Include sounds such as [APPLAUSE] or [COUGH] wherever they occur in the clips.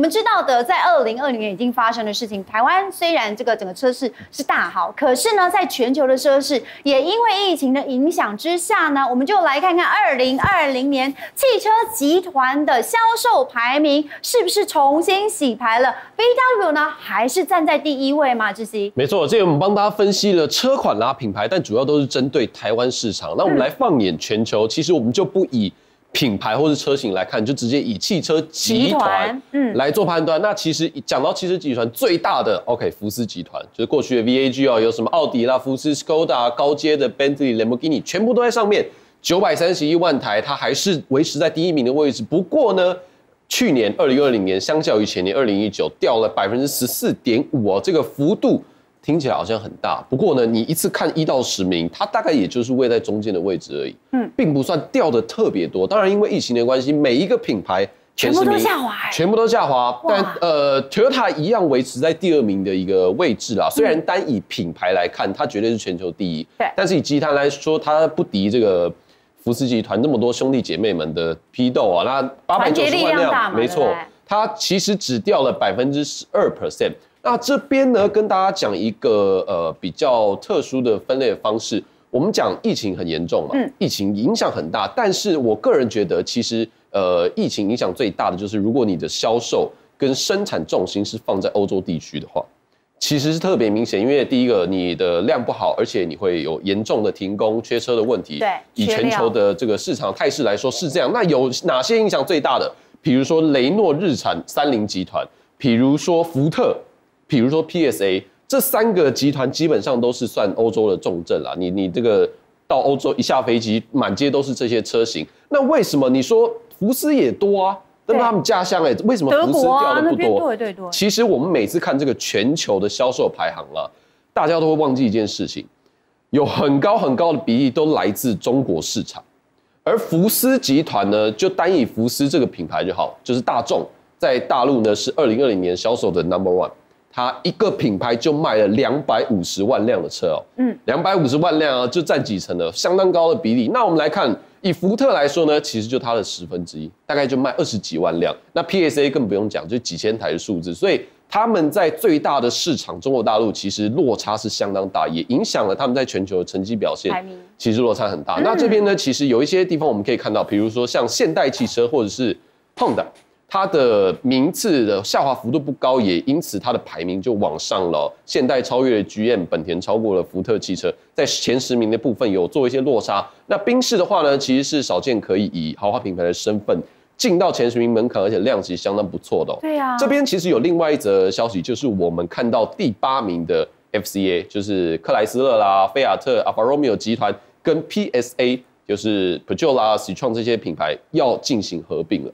们知道的，在二零二零年已经发生的事情，台湾虽然这个整个车市是大好，可是呢，在全球的车市也因为疫情的影响之下呢，我们就来看看二零二零年汽车集团的销售排名是不是重新洗牌了？VW 呢，还是站在第一位吗？志熙，没错，这个我们帮大家分析了车款啦、品牌，但主要都是针对台湾市场。那我们来放眼全球，其实我们就不以。品牌或是车型来看，就直接以汽车集团嗯来做判断。那其实讲到汽车集团最大的，OK，福斯集团就是过去的 VAG 哦，有什么奥迪啦、福斯、Skoda、高阶的 Bentley、Lamborghini，全部都在上面。九百三十一万台，它还是维持在第一名的位置。不过呢，去年二零二零年相较于前年二零一九掉了百分之十四点五哦，这个幅度。听起来好像很大，不过呢，你一次看一到十名，它大概也就是位在中间的位置而已，嗯，并不算掉的特别多。当然，因为疫情的关系，每一个品牌全部都下滑，全部都下滑。但呃，Toyota 一样维持在第二名的一个位置啦。虽然单以品牌来看，它绝对是全球第一，对。但是以集团来说，它不敌这个福斯集团那么多兄弟姐妹们的批斗啊。那八百九十万辆，没错，它其实只掉了百分之十二 percent。那这边呢，跟大家讲一个呃比较特殊的分类方式。我们讲疫情很严重嘛，嗯，疫情影响很大。但是我个人觉得，其实呃疫情影响最大的就是，如果你的销售跟生产重心是放在欧洲地区的话，其实是特别明显。因为第一个，你的量不好，而且你会有严重的停工、缺车的问题。对，以全球的这个市场态势来说是这样。那有哪些影响最大的？比如说雷诺、日产、三菱集团，比如说福特。比如说 PSA 这三个集团基本上都是算欧洲的重镇啦。你你这个到欧洲一下飞机，满街都是这些车型。那为什么你说福斯也多啊？那他们家乡哎，为什么福斯掉的不多？对对对。其实我们每次看这个全球的销售排行啊，大家都会忘记一件事情，有很高很高的比例都来自中国市场。而福斯集团呢，就单以福斯这个品牌就好，就是大众在大陆呢是二零二零年销售的 Number One。它一个品牌就卖了两百五十万辆的车哦，嗯，两百五十万辆啊，就占几成了，相当高的比例。那我们来看，以福特来说呢，其实就它的十分之一，大概就卖二十几万辆。那 PSA 更不用讲，就几千台的数字。所以他们在最大的市场中国大陆，其实落差是相当大，也影响了他们在全球的成绩表现。其实落差很大。那这边呢，其实有一些地方我们可以看到，比如说像现代汽车或者是 Honda。它的名次的下滑幅度不高，也因此它的排名就往上了。现代超越了 GM，本田超过了福特汽车，在前十名的部分有做一些落差。那宾士的话呢，其实是少见可以以豪华品牌的身份进到前十名门槛，而且量级相当不错的。对呀，这边其实有另外一则消息，就是我们看到第八名的 FCA，就是克莱斯勒啦、菲亚特、阿法罗密欧集团跟 PSA，就是 Peugeot 啦、喜创这些品牌要进行合并了。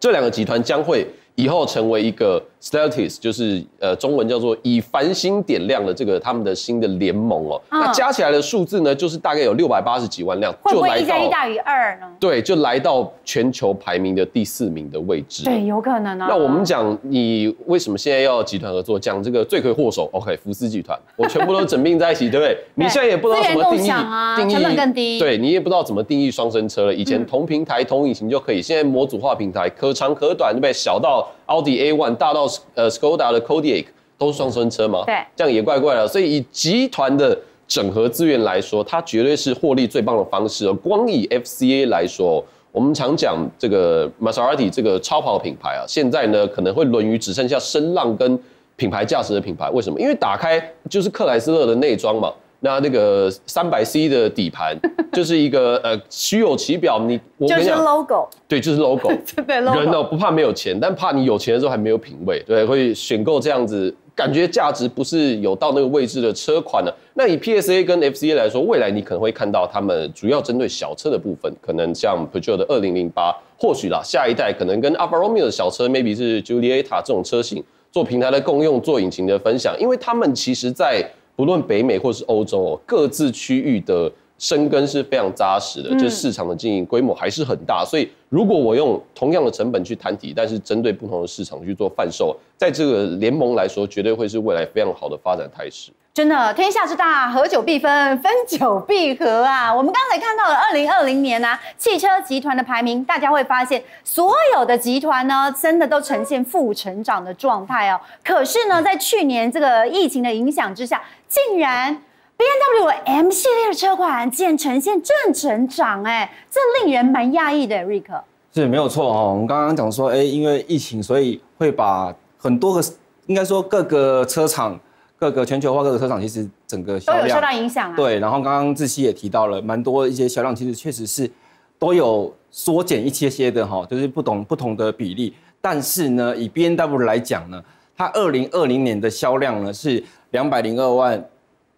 这两个集团将会以后成为一个 Stellantis，就是呃中文叫做以繁星点亮的这个他们的新的联盟哦。那加起来的数字呢，就是大概有六百八十几万辆，就来一加一大于二呢？对，就来到全球排名的第四名的位置。对，有可能啊。那我们讲，你为什么现在要集团合作？讲这个罪魁祸首，OK，福斯集团，我全部都整并在一起，对不对？[LAUGHS] 你现在也不知道怎么定义，定义成本更低。对你也不知道怎么定义双生车了。以前同平台同引擎就可以，现在模组化平台可长可短，对不对？小到奥迪 A One，大到呃 Skoda 的 Kodiaq，都是双生车吗？对，这样也怪怪的。所以以集团的整合资源来说，它绝对是获利最棒的方式。光以 FCA 来说，我们常讲这个 Maserati 这个超跑品牌啊，现在呢可能会沦于只剩下声浪跟品牌价值的品牌。为什么？因为打开就是克莱斯勒的内装嘛。那那个三百 C 的底盘 [LAUGHS] 就是一个呃虚有其表，你我跟你讲，logo 对，就是 logo。[LAUGHS] 对人哦不怕没有钱，但怕你有钱的时候还没有品味，对，会选购这样子感觉价值不是有到那个位置的车款呢。那以 PSA 跟 FCA 来说，未来你可能会看到他们主要针对小车的部分，可能像 Peugeot 的二零零八，或许啦，下一代可能跟 Alfa Romeo 的小车，maybe 是 Giulietta 这种车型做平台的共用，做引擎的分享，因为他们其实在。不论北美或是欧洲哦，各自区域的生根是非常扎实的，就市场的经营规模还是很大。所以，如果我用同样的成本去摊底，但是针对不同的市场去做贩售，在这个联盟来说，绝对会是未来非常好的发展态势。真的，天下之大，合久必分，分久必合啊！我们刚才看到了二零二零年呢，汽车集团的排名，大家会发现，所有的集团呢，真的都呈现负成长的状态哦。可是呢，在去年这个疫情的影响之下，竟然 B N W M 系列的车款竟然呈现正成长，哎，这令人蛮讶异的。瑞克是没有错哦，我们刚刚讲说，哎，因为疫情，所以会把很多个，应该说各个车厂。各个全球化各个车厂其实整个都有受到影响啊。对，然后刚刚志熙也提到了，蛮多一些销量其实确实是都有缩减一些些的哈，就是不同不同的比例。但是呢，以 B N W 来讲呢，它二零二零年的销量呢是两百零二万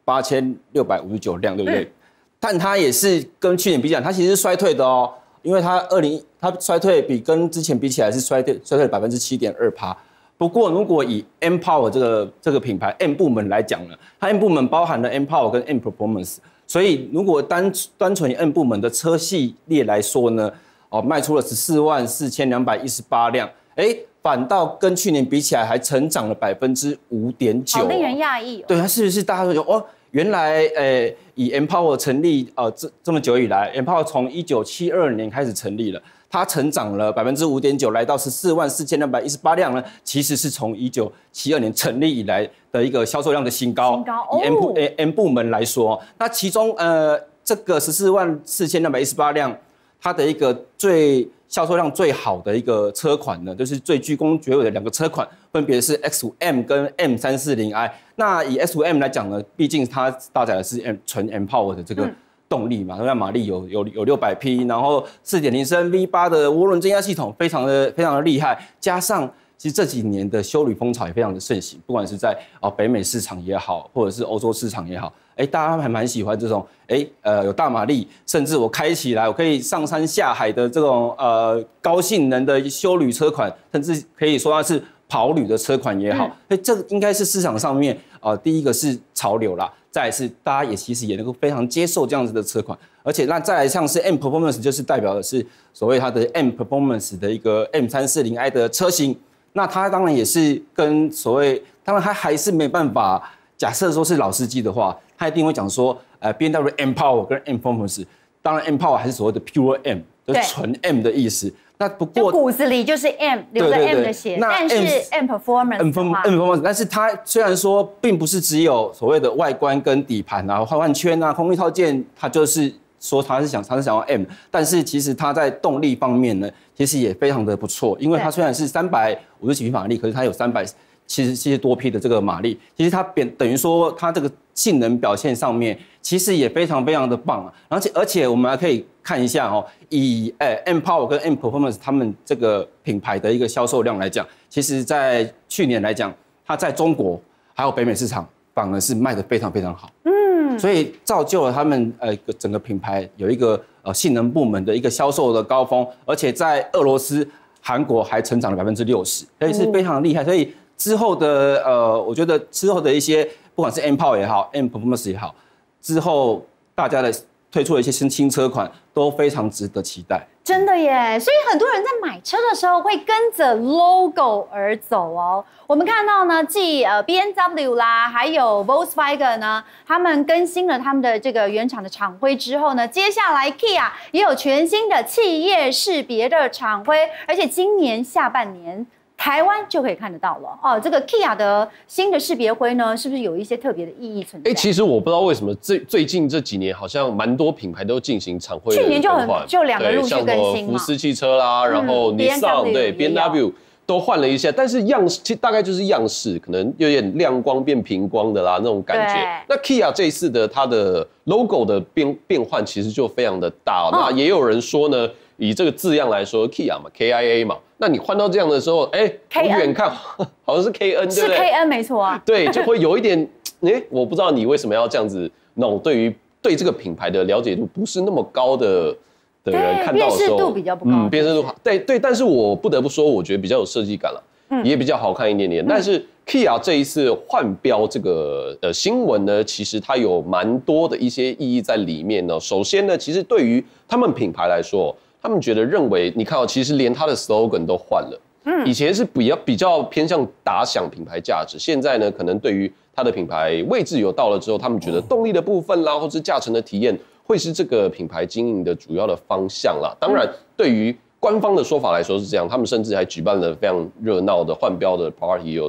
八千六百五十九辆，对不对？但它也是跟去年比较，它其实是衰退的哦，因为它二零它衰退比跟之前比起来是衰退衰退百分之七点二趴。不过，如果以 M Power 这个这个品牌 M 部门来讲呢，它 M 部门包含了 M Power 跟 M Performance，所以如果单单纯以 M 部门的车系列来说呢，哦，卖出了十四万四千两百一十八辆，哎，反倒跟去年比起来还成长了百分之五点九，令人讶异。对，它是不是大家都觉得哦，原来呃，以 M Power 成立呃这这么久以来，M Power 从一九七二年开始成立了。它成长了百分之五点九，来到十四万四千两百一十八辆呢，其实是从一九七二年成立以来的一个销售量的新高。新高以 M 部 M 部门来说，那其中呃这个十四万四千两百一十八辆，它的一个最销售量最好的一个车款呢，就是最居功绝尾的两个车款，分别是 X 五 M 跟 M 三四零 I。那以 X 五 M 来讲呢，毕竟它搭载的是 M 纯 M Power 的这个。动力嘛，那马力有有有六百匹，然后四点零升 V 八的涡轮增压系统，非常的非常的厉害。加上其实这几年的修旅风潮也非常的盛行，不管是在啊北美市场也好，或者是欧洲市场也好，哎，大家还蛮喜欢这种哎呃有大马力，甚至我开起来我可以上山下海的这种呃高性能的修旅车款，甚至可以说它是跑旅的车款也好，哎，这应该是市场上面啊第一个是潮流啦。再是，大家也其实也能够非常接受这样子的车款，而且那再来像是 M Performance，就是代表的是所谓它的 M Performance 的一个 M 三四零 i 的车型，那他当然也是跟所谓，当然他还是没办法，假设说是老司机的话，他一定会讲说，呃，B M W M Power 跟 M Performance，当然 M Power 还是所谓的 Pure M，就是纯 M 的意思。那不过骨子里就是 M，留着 M 的血，但是 M performance，M performance，但是它虽然说并不是只有所谓的外观跟底盘啊、换换圈啊、空力套件，它就是说它是想它是想要 M，但是其实它在动力方面呢，其实也非常的不错，因为它虽然是三百五十几匹马力，可是它有三百七十七十多匹的这个马力，其实它变等于说它这个性能表现上面其实也非常非常的棒啊，而且而且我们还可以。看一下哦，以诶 M Power 跟 M Performance 他们这个品牌的一个销售量来讲，其实在去年来讲，它在中国还有北美市场反而是卖的非常非常好。嗯，所以造就了他们呃整个品牌有一个呃性能部门的一个销售的高峰，而且在俄罗斯、韩国还成长了百分之六十，所以是非常厉害。所以之后的呃，我觉得之后的一些不管是 M Power 也好，M Performance 也好，之后大家的。推出的一些新新车款，都非常值得期待。真的耶，所以很多人在买车的时候会跟着 logo 而走哦。我们看到呢，继呃 B N W 啦，还有 Volkswagen 呢，他们更新了他们的这个原厂的厂徽之后呢，接下来 Kia 也有全新的企业识别的厂徽，而且今年下半年。台湾就可以看得到了哦，这个 Kia 的新的识别徽呢，是不是有一些特别的意义存在？哎，其实我不知道为什么最最近这几年好像蛮多品牌都进行厂徽去年就很就两个陆续更新福斯汽车啦，然后 Nissan 对 B N W 都换了一下，但是样式其大概就是样式，可能有点亮光变平光的啦那种感觉。那 Kia 这一次的它的 logo 的变变换其实就非常的大，那也有人说呢。以这个字样来说，Kia 嘛，K I A 嘛，那你换到这样的时候，哎，我远看好像是 K N，是 K N 没错啊，对，就会有一点，哎，我不知道你为什么要这样子，那种对于对这个品牌的了解度不是那么高的的人看到的时候，辨识度比较不高，嗯，辨识度好，对对，但是我不得不说，我觉得比较有设计感了，嗯，也比较好看一点点。但是 Kia 这一次换标这个呃新闻呢，其实它有蛮多的一些意义在里面呢。首先呢，其实对于他们品牌来说。他们觉得认为，你看哦，其实连他的 slogan 都换了。嗯，以前是比较比较偏向打响品牌价值，现在呢，可能对于它的品牌位置有到了之后，他们觉得动力的部分啦，或是驾乘的体验，会是这个品牌经营的主要的方向啦。当然，对于官方的说法来说是这样，他们甚至还举办了非常热闹的换标的 party，有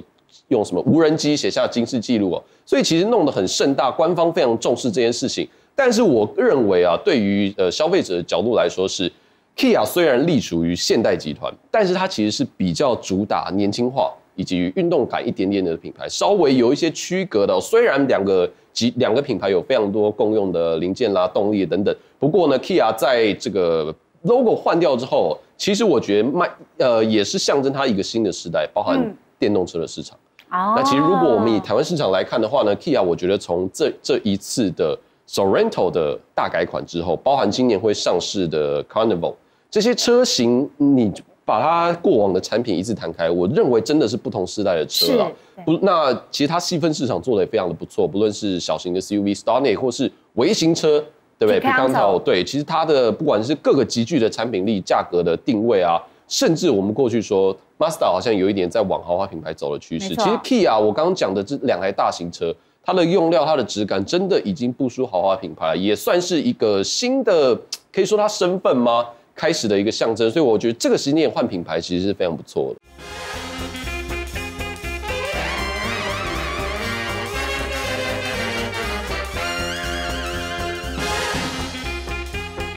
用什么无人机写下金氏纪录哦，所以其实弄得很盛大，官方非常重视这件事情。但是我认为啊，对于呃消费者的角度来说是。Kia 虽然隶属于现代集团，但是它其实是比较主打年轻化以及运动感一点点的品牌，稍微有一些区隔的。虽然两个集两个品牌有非常多共用的零件啦、动力等等，不过呢，Kia 在这个 logo 换掉之后，其实我觉得卖呃也是象征它一个新的时代，包含电动车的市场。哦，那其实如果我们以台湾市场来看的话呢，Kia 我觉得从这这一次的 Sorento 的大改款之后，包含今年会上市的 Carnival。这些车型，你把它过往的产品一字摊开，我认为真的是不同时代的车了。不，那其实它细分市场做的也非常的不错，不论是小型的 SUV s t a r n e 或是微型车，对不对？Picanto，对，其实它的不管是各个集聚的产品力、价格的定位啊，甚至我们过去说 Mazda 好像有一点在往豪华品牌走的趋势。其实 Kia，我刚刚讲的这两台大型车，它的用料、它的质感，真的已经不输豪华品牌，也算是一个新的，可以说它身份吗？开始的一个象征，所以我觉得这个十年换品牌其实是非常不错的。